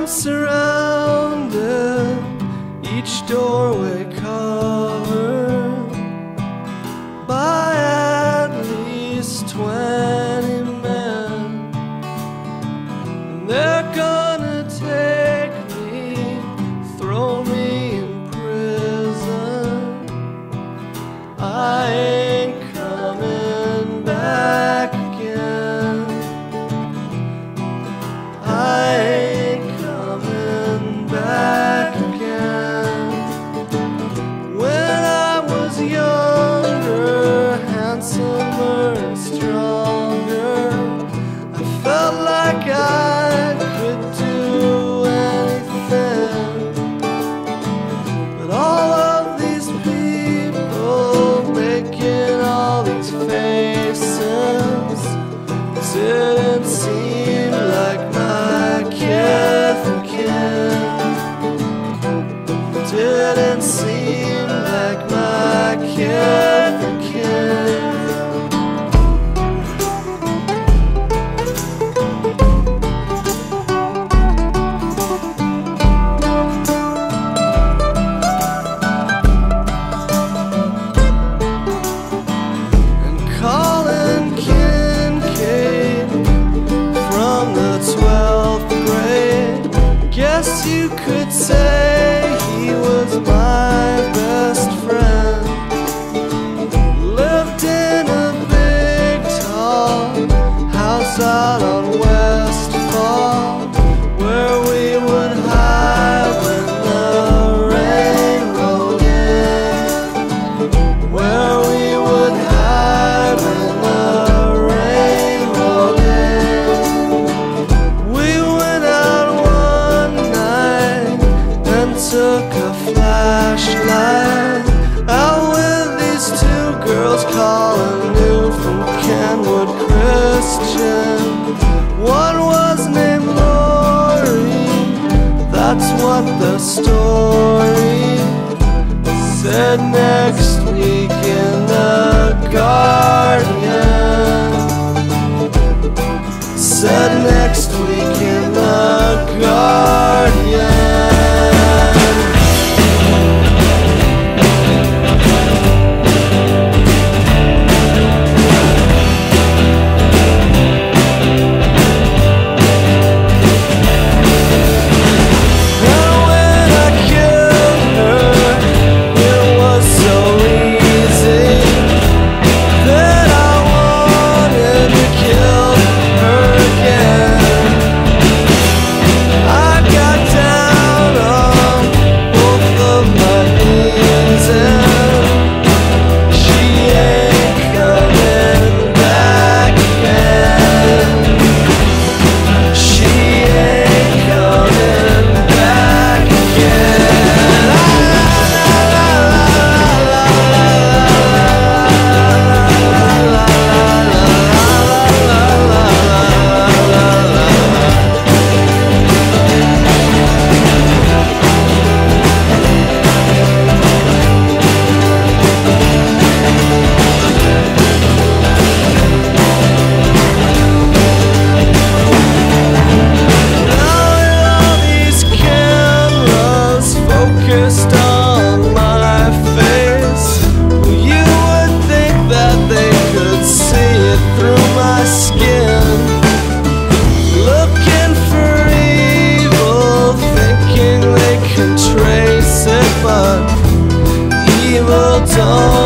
I'm surrounded, each doorway out on Westfall where we would hide when the rain rolled in. Where we would hide when the rain rolled in. We went out one night and took a flashlight out with these two girls calling story. Said next my Looking for evil Thinking they can trace it But evil don't